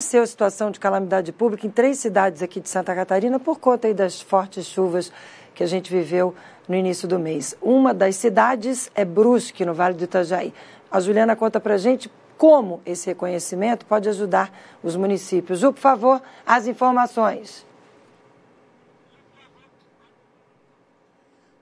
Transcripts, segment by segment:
a situação de calamidade pública em três cidades aqui de Santa Catarina por conta das fortes chuvas que a gente viveu no início do mês. Uma das cidades é Brusque, no Vale do Itajaí. A Juliana conta para gente como esse reconhecimento pode ajudar os municípios. Ju, por favor, as informações.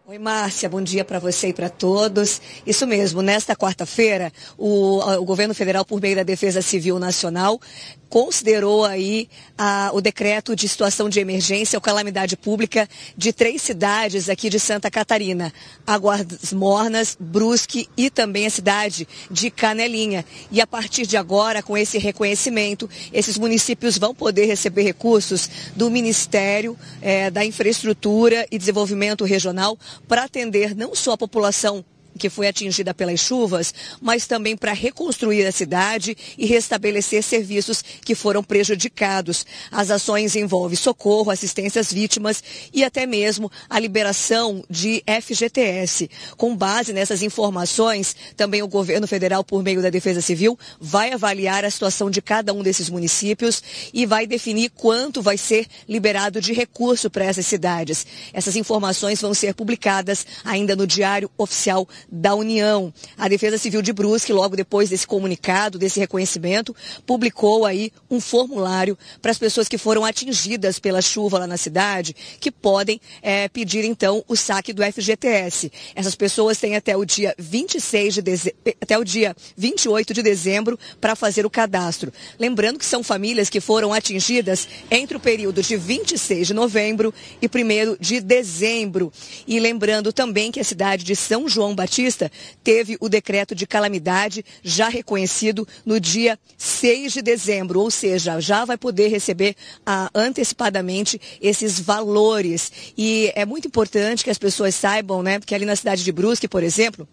Oi, Márcia, bom dia para você e para todos. Isso mesmo, nesta quarta-feira, o, o, governo federal, por meio da Defesa Civil Nacional, considerou aí a, o decreto de situação de emergência ou calamidade pública de três cidades aqui de Santa Catarina, Águas Mornas, Brusque e também a cidade de Canelinha. E a partir de agora, com esse reconhecimento, esses municípios vão poder receber recursos do Ministério é, da Infraestrutura e Desenvolvimento Regional para atender não só a população que foi atingida pelas chuvas, mas também para reconstruir a cidade e restabelecer serviços que foram prejudicados. As ações envolvem socorro, assistência às vítimas e até mesmo a liberação de FGTS. Com base nessas informações, também o governo federal, por meio da Defesa Civil, vai avaliar a situação de cada um desses municípios e vai definir quanto vai ser liberado de recurso para essas cidades. Essas informações vão ser publicadas ainda no Diário Oficial da União. A Defesa Civil de Brusque, logo depois desse comunicado, desse reconhecimento, publicou aí um formulário para as pessoas que foram atingidas pela chuva lá na cidade, que podem é, pedir então o saque do FGTS. Essas pessoas têm até o dia 26 de deze... até o dia 28 de dezembro para fazer o cadastro. Lembrando que são famílias que foram atingidas entre o período de 26 de novembro e 1 de dezembro. E lembrando também que a cidade de São João Batista Batista teve o decreto de calamidade já reconhecido no dia 6 de dezembro, ou seja, já vai poder receber ah, antecipadamente esses valores. E é muito importante que as pessoas saibam, né, que ali na cidade de Brusque, por exemplo,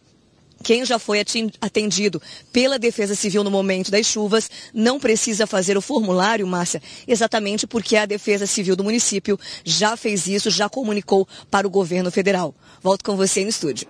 quem já foi atendido pela Defesa Civil no momento das chuvas não precisa fazer o formulário, Márcia, exatamente porque a Defesa Civil do município já fez isso, já comunicou para o governo federal. Volto com você no estúdio.